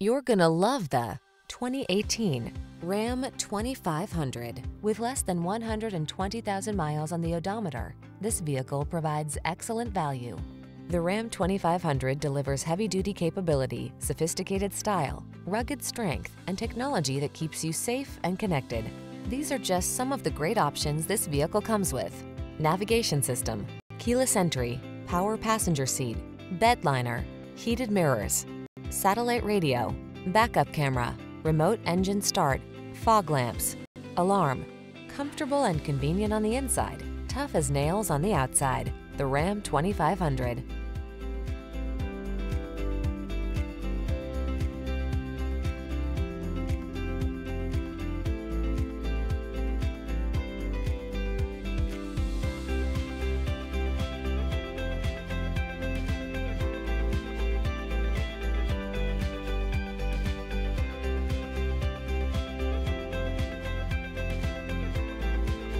You're gonna love the 2018 Ram 2500. With less than 120,000 miles on the odometer, this vehicle provides excellent value. The Ram 2500 delivers heavy-duty capability, sophisticated style, rugged strength, and technology that keeps you safe and connected. These are just some of the great options this vehicle comes with. Navigation system, keyless entry, power passenger seat, bed liner, heated mirrors, satellite radio, backup camera, remote engine start, fog lamps, alarm. Comfortable and convenient on the inside, tough as nails on the outside. The Ram 2500.